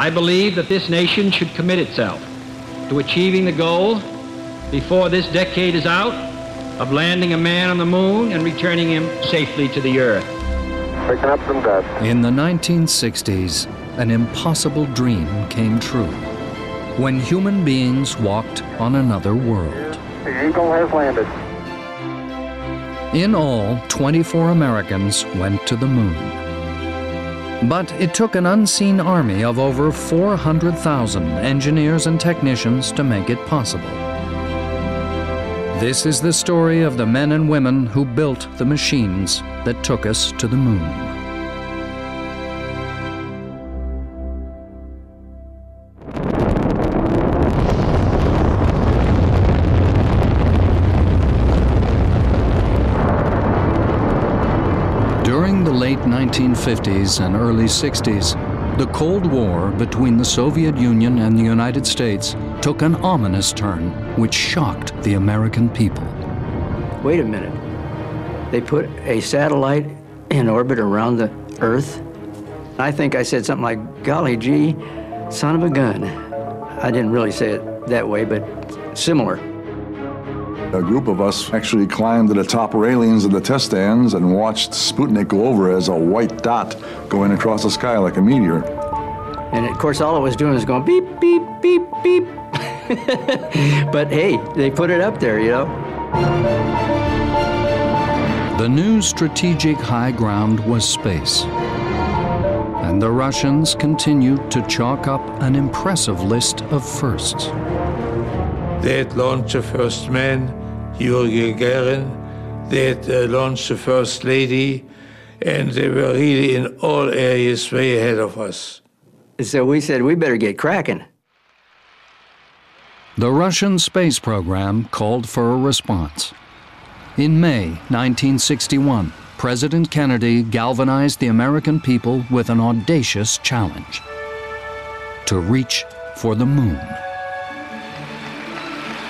I believe that this nation should commit itself to achieving the goal before this decade is out of landing a man on the moon and returning him safely to the earth. Picking up some dust. In the 1960s, an impossible dream came true when human beings walked on another world. The Eagle has landed. In all, 24 Americans went to the moon. But it took an unseen army of over 400,000 engineers and technicians to make it possible. This is the story of the men and women who built the machines that took us to the moon. 1950s and early 60s, the Cold War between the Soviet Union and the United States took an ominous turn which shocked the American people. Wait a minute. They put a satellite in orbit around the Earth? I think I said something like, golly gee, son of a gun. I didn't really say it that way, but similar. A group of us actually climbed to the top railings of the test stands and watched Sputnik go over as a white dot going across the sky like a meteor. And of course, all it was doing was going beep, beep, beep, beep. but hey, they put it up there, you know. The new strategic high ground was space. And the Russians continued to chalk up an impressive list of firsts. They had launched the first man, Yuri Gagarin. They had uh, launched the first lady, and they were really in all areas way ahead of us. So we said, we better get cracking. The Russian space program called for a response. In May 1961, President Kennedy galvanized the American people with an audacious challenge to reach for the moon.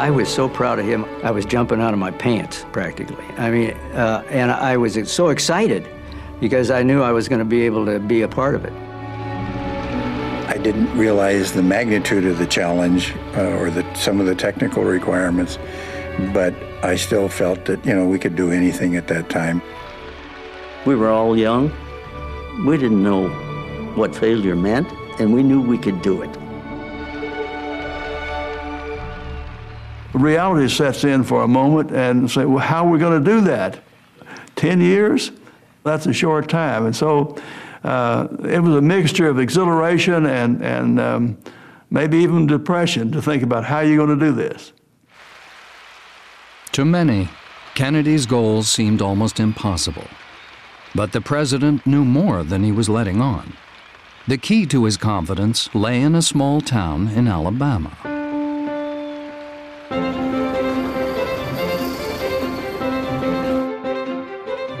I was so proud of him, I was jumping out of my pants practically. I mean, uh, and I was so excited because I knew I was going to be able to be a part of it. I didn't realize the magnitude of the challenge uh, or the, some of the technical requirements, but I still felt that, you know, we could do anything at that time. We were all young. We didn't know what failure meant, and we knew we could do it. Reality sets in for a moment and say, well, how are we going to do that? 10 years? That's a short time. And so uh, it was a mixture of exhilaration and, and um, maybe even depression to think about how you're going to do this. To many, Kennedy's goals seemed almost impossible. But the president knew more than he was letting on. The key to his confidence lay in a small town in Alabama.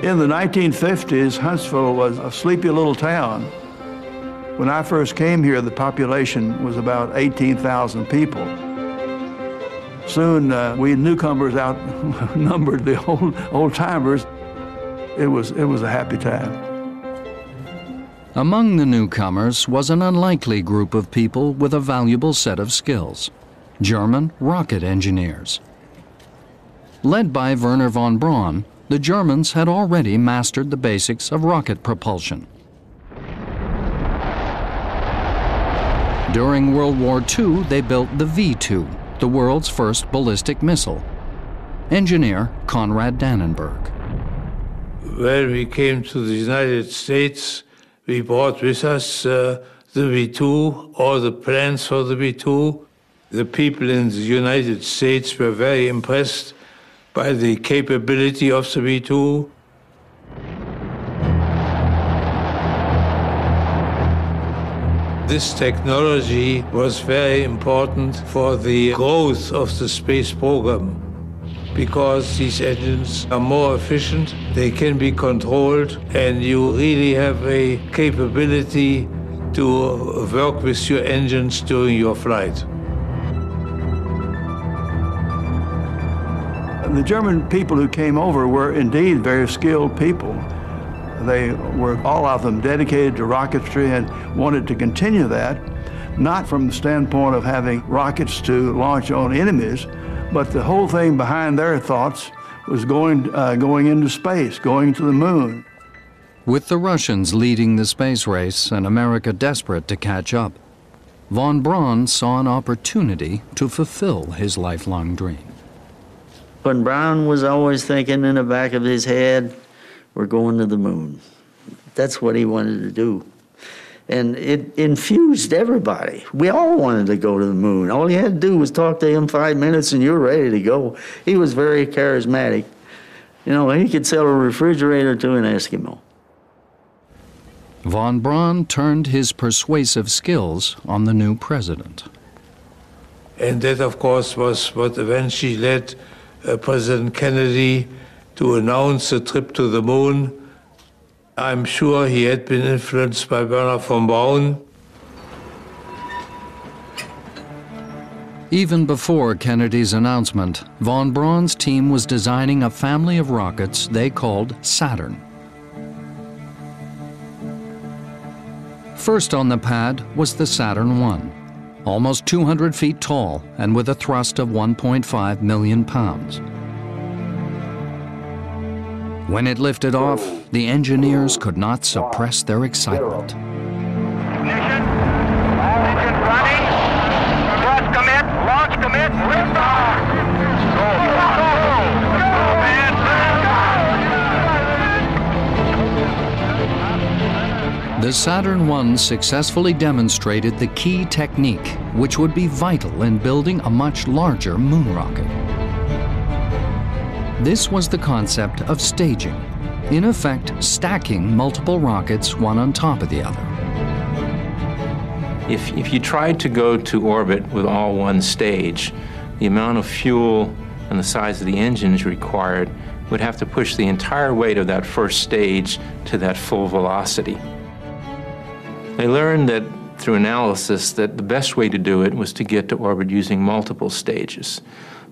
In the 1950s, Huntsville was a sleepy little town. When I first came here, the population was about 18,000 people. Soon, uh, we newcomers outnumbered the old, old timers. It was, it was a happy time. Among the newcomers was an unlikely group of people with a valuable set of skills German rocket engineers. Led by Wernher von Braun, the Germans had already mastered the basics of rocket propulsion. During World War II, they built the V-2, the world's first ballistic missile. Engineer Konrad Dannenberg. When we came to the United States, we brought with us uh, the V2, all the plans for the V2. The people in the United States were very impressed by the capability of the V2. This technology was very important for the growth of the space program because these engines are more efficient, they can be controlled, and you really have a capability to work with your engines during your flight. The German people who came over were indeed very skilled people. They were all of them dedicated to rocketry and wanted to continue that, not from the standpoint of having rockets to launch on enemies, but the whole thing behind their thoughts was going, uh, going into space, going to the moon. With the Russians leading the space race and America desperate to catch up, von Braun saw an opportunity to fulfill his lifelong dream. Von Braun was always thinking in the back of his head, we're going to the moon. That's what he wanted to do. And it infused everybody. We all wanted to go to the moon. All you had to do was talk to him five minutes and you were ready to go. He was very charismatic. You know, he could sell a refrigerator to an Eskimo. Von Braun turned his persuasive skills on the new president. And that, of course, was what eventually led uh, President Kennedy to announce a trip to the moon I'm sure he had been influenced by Wernher von Braun. Even before Kennedy's announcement, von Braun's team was designing a family of rockets they called Saturn. First on the pad was the Saturn I, almost 200 feet tall and with a thrust of 1.5 million pounds. When it lifted off, the engineers could not suppress their excitement. Ignition. All engines running. Thrust commit. Launch commit. Liftoff. Go. Go. Go, man. The Saturn I successfully demonstrated the key technique, which would be vital in building a much larger moon rocket. This was the concept of staging, in effect stacking multiple rockets one on top of the other. If, if you tried to go to orbit with all one stage, the amount of fuel and the size of the engines required would have to push the entire weight of that first stage to that full velocity. They learned that through analysis that the best way to do it was to get to orbit using multiple stages.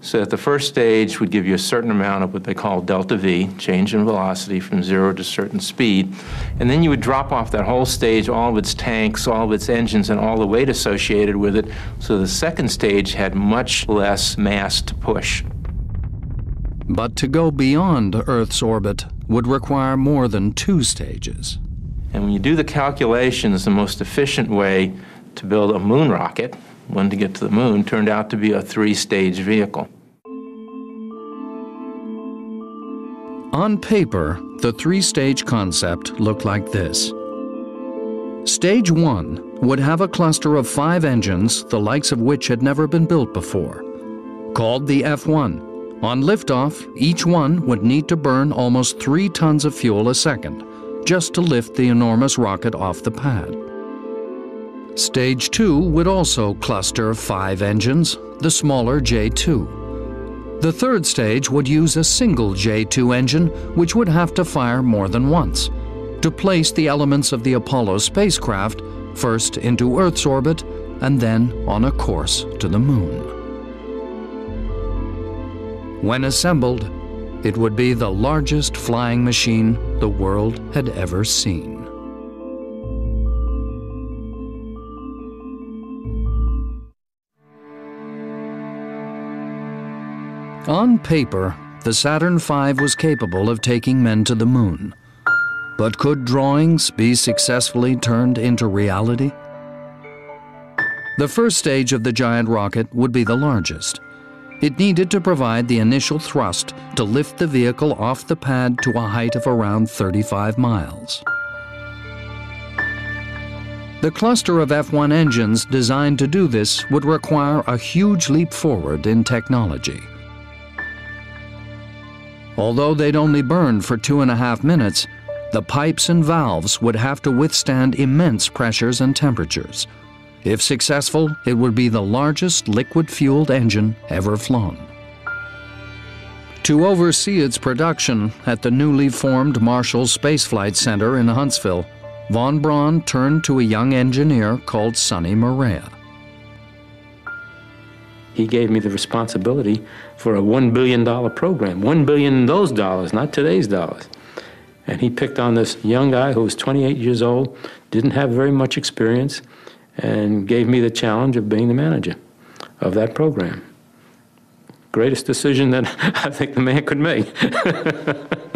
So that the first stage would give you a certain amount of what they call delta V, change in velocity from zero to certain speed. And then you would drop off that whole stage, all of its tanks, all of its engines, and all the weight associated with it. So the second stage had much less mass to push. But to go beyond Earth's orbit would require more than two stages. And when you do the calculations, the most efficient way to build a moon rocket one to get to the moon, turned out to be a three stage vehicle. On paper, the three stage concept looked like this. Stage 1 would have a cluster of five engines, the likes of which had never been built before. Called the F1, on liftoff, each one would need to burn almost three tons of fuel a second just to lift the enormous rocket off the pad. Stage 2 would also cluster five engines, the smaller J2. The third stage would use a single J2 engine, which would have to fire more than once, to place the elements of the Apollo spacecraft first into Earth's orbit and then on a course to the Moon. When assembled, it would be the largest flying machine the world had ever seen. On paper, the Saturn V was capable of taking men to the moon. But could drawings be successfully turned into reality? The first stage of the giant rocket would be the largest. It needed to provide the initial thrust to lift the vehicle off the pad to a height of around 35 miles. The cluster of F1 engines designed to do this would require a huge leap forward in technology. Although they'd only burn for two and a half minutes, the pipes and valves would have to withstand immense pressures and temperatures, If successful, it would be the largest liquid fueled engine ever flown. To oversee its production at the newly formed Marshall Space Flight Center in Huntsville, von Braun turned to a young engineer called Sonny Morea. He gave me the responsibility for a $1 billion program. 1 billion in those dollars, not today's dollars. And he picked on this young guy who was 28 years old, didn't have very much experience, and gave me the challenge of being the manager of that program. Greatest decision that I think the man could make.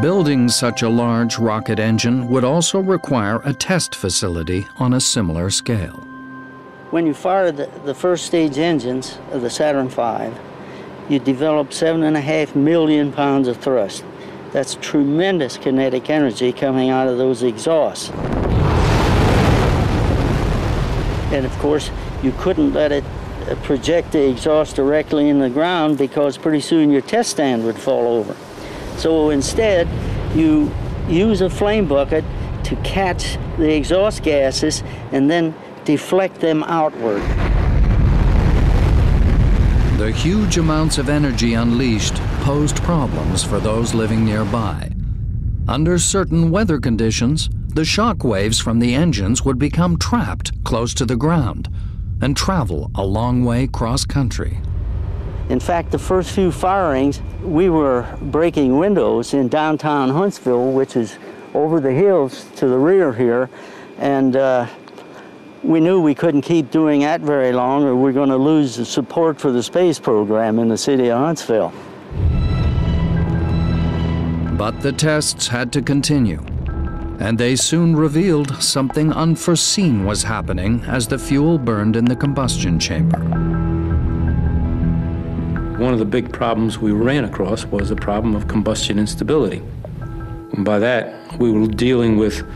Building such a large rocket engine would also require a test facility on a similar scale. When you fire the, the first stage engines of the Saturn V, you develop seven and a half million pounds of thrust. That's tremendous kinetic energy coming out of those exhausts. And of course, you couldn't let it uh, project the exhaust directly in the ground because pretty soon your test stand would fall over. So instead, you use a flame bucket to catch the exhaust gases and then deflect them outward. The huge amounts of energy unleashed posed problems for those living nearby. Under certain weather conditions, the shock waves from the engines would become trapped close to the ground and travel a long way cross country. In fact, the first few firings, we were breaking windows in downtown Huntsville, which is over the hills to the rear here, and uh, we knew we couldn't keep doing that very long or we're going to lose the support for the space program in the city of Huntsville. But the tests had to continue, and they soon revealed something unforeseen was happening as the fuel burned in the combustion chamber. One of the big problems we ran across was the problem of combustion instability. And by that, we were dealing with,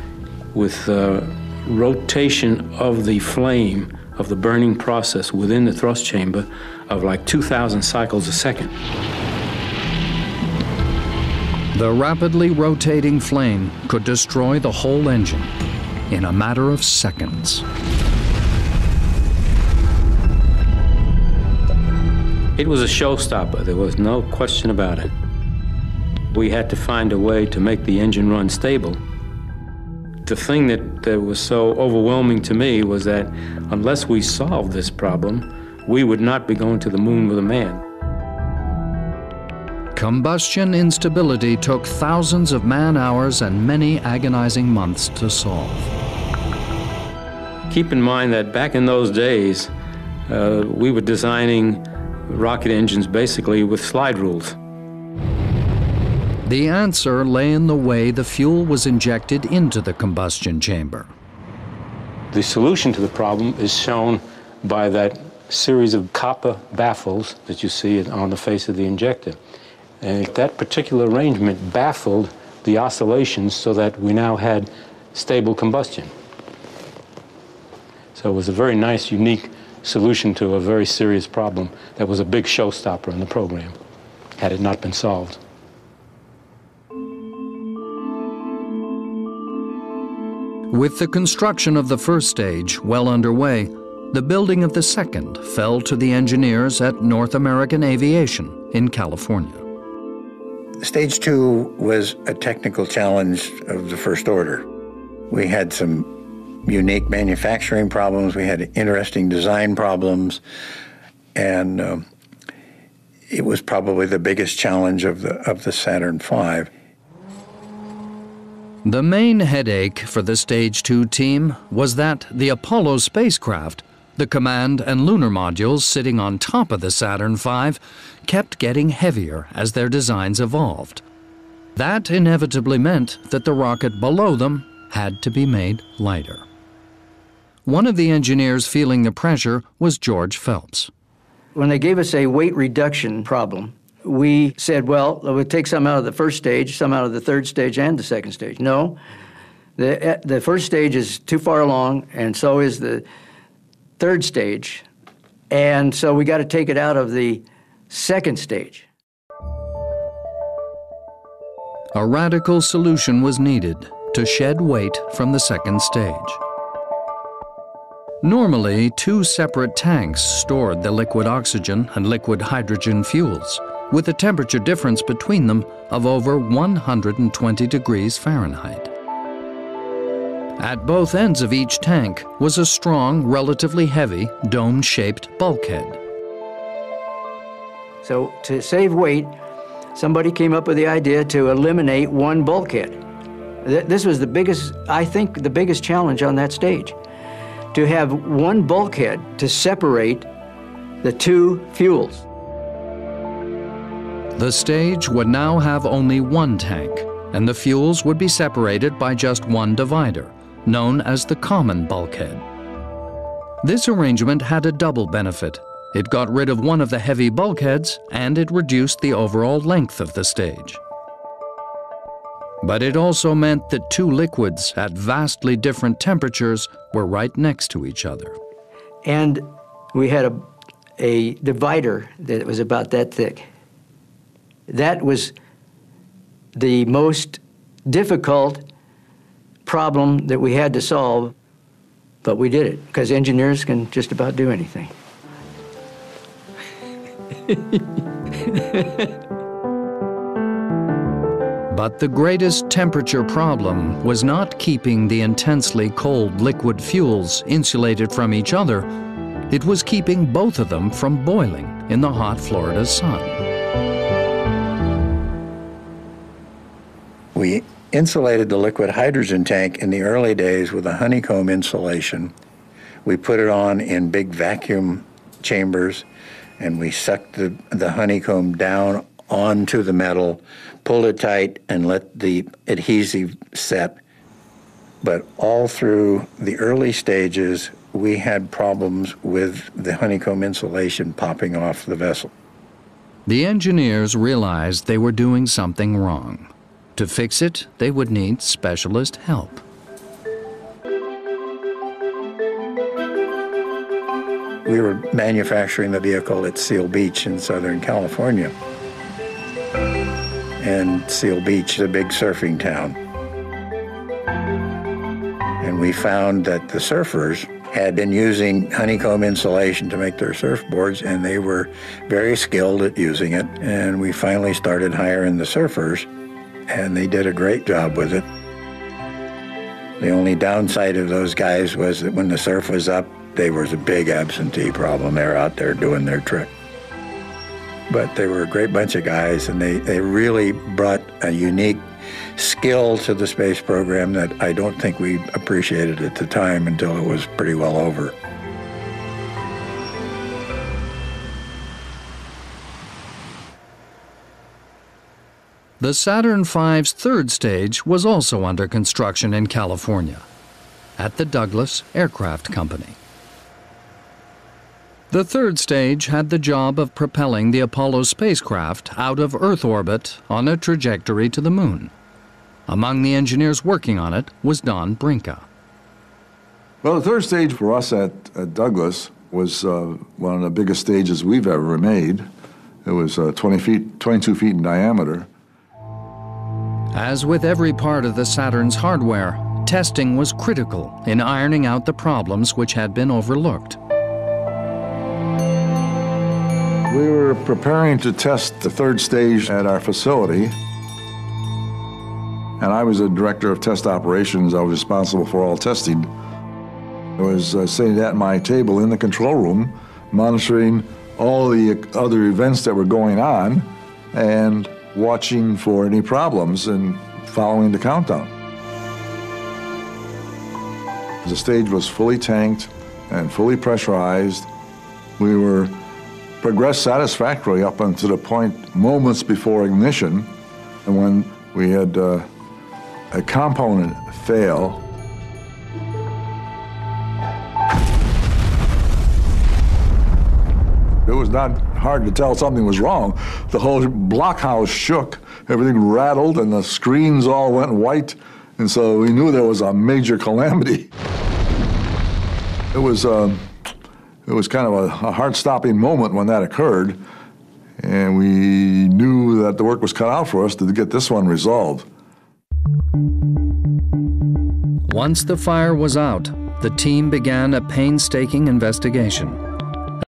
with uh, rotation of the flame of the burning process within the thrust chamber of like 2,000 cycles a second. The rapidly rotating flame could destroy the whole engine in a matter of seconds. It was a showstopper, there was no question about it. We had to find a way to make the engine run stable. The thing that, that was so overwhelming to me was that unless we solved this problem, we would not be going to the moon with a man. Combustion instability took thousands of man hours and many agonizing months to solve. Keep in mind that back in those days, uh, we were designing rocket engines basically with slide rules. The answer lay in the way the fuel was injected into the combustion chamber. The solution to the problem is shown by that series of copper baffles that you see on the face of the injector. And that particular arrangement baffled the oscillations so that we now had stable combustion. So it was a very nice, unique solution to a very serious problem that was a big showstopper in the program, had it not been solved. With the construction of the first stage well underway, the building of the second fell to the engineers at North American Aviation in California. Stage two was a technical challenge of the first order. We had some unique manufacturing problems, we had interesting design problems, and um, it was probably the biggest challenge of the, of the Saturn V. The main headache for the Stage 2 team was that the Apollo spacecraft, the command and lunar modules sitting on top of the Saturn V, kept getting heavier as their designs evolved. That inevitably meant that the rocket below them had to be made lighter. One of the engineers feeling the pressure was George Phelps. When they gave us a weight reduction problem, we said, well, we'll take some out of the first stage, some out of the third stage, and the second stage. No, the, eh, the first stage is too far along, and so is the third stage. And so we got to take it out of the second stage. A radical solution was needed, to shed weight from the second stage. Normally, two separate tanks stored the liquid oxygen and liquid hydrogen fuels, with a temperature difference between them of over 120 degrees Fahrenheit. At both ends of each tank was a strong, relatively heavy, dome-shaped bulkhead. So to save weight, somebody came up with the idea to eliminate one bulkhead. This was the biggest, I think, the biggest challenge on that stage to have one bulkhead to separate the two fuels. The stage would now have only one tank, and the fuels would be separated by just one divider, known as the common bulkhead. This arrangement had a double benefit. It got rid of one of the heavy bulkheads and it reduced the overall length of the stage. But it also meant that two liquids at vastly different temperatures were right next to each other. And we had a, a divider that was about that thick. That was the most difficult problem that we had to solve, but we did it because engineers can just about do anything. But the greatest temperature problem was not keeping the intensely cold liquid fuels insulated from each other. It was keeping both of them from boiling in the hot Florida sun. Insulated the liquid hydrogen tank in the early days with a honeycomb insulation. We put it on in big vacuum chambers and we sucked the, the honeycomb down onto the metal, pulled it tight, and let the adhesive set. But all through the early stages, we had problems with the honeycomb insulation popping off the vessel. The engineers realized they were doing something wrong. To fix it, they would need specialist help. We were manufacturing the vehicle at Seal Beach in Southern California and Seal Beach is a big surfing town. And we found that the surfers had been using honeycomb insulation to make their surfboards, and they were very skilled at using it. And we finally started hiring the surfers, and they did a great job with it. The only downside of those guys was that when the surf was up, there was a big absentee problem. They were out there doing their trick. But they were a great bunch of guys, and they, they really brought a unique skill to the space program that I don't think we appreciated at the time until it was pretty well over. The Saturn V's third stage was also under construction in California at the Douglas Aircraft Company. The third stage had the job of propelling the Apollo spacecraft out of Earth orbit on a trajectory to the moon. Among the engineers working on it was Don Brinka. Well, the third stage for us at, at Douglas was uh, one of the biggest stages we've ever made. It was uh, 20 feet, 22 feet in diameter. As with every part of the Saturn's hardware, testing was critical in ironing out the problems which had been overlooked. We were preparing to test the third stage at our facility. And I was a director of test operations. I was responsible for all testing. I was uh, sitting at my table in the control room, monitoring all the other events that were going on and watching for any problems and following the countdown. The stage was fully tanked and fully pressurized. We were progressed satisfactorily up until the point moments before ignition, and when we had uh, a component fail. It was not hard to tell something was wrong. The whole blockhouse shook, everything rattled, and the screens all went white, and so we knew there was a major calamity. It was. Um, it was kind of a, a heart-stopping moment when that occurred, and we knew that the work was cut out for us to get this one resolved. Once the fire was out, the team began a painstaking investigation.